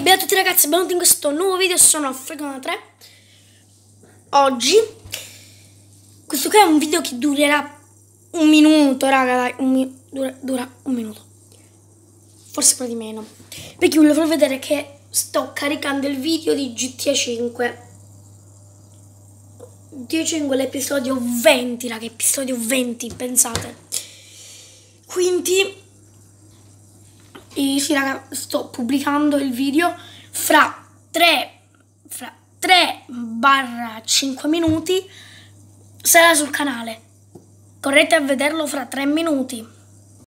bella a tutti ragazzi, benvenuti in questo nuovo video, sono Fregon 3 Oggi Questo qui è un video che durerà un minuto raga, dai, un mi dura, dura, un minuto. Forse po' di meno. Perché volevo far vedere che sto caricando il video di GTA 5 GTA 5 l'episodio 20 raga, episodio 20, pensate. Quindi e sì, raga, sto pubblicando il video fra 3 fra 3 barra 5 minuti sarà sul canale. Correte a vederlo fra 3 minuti.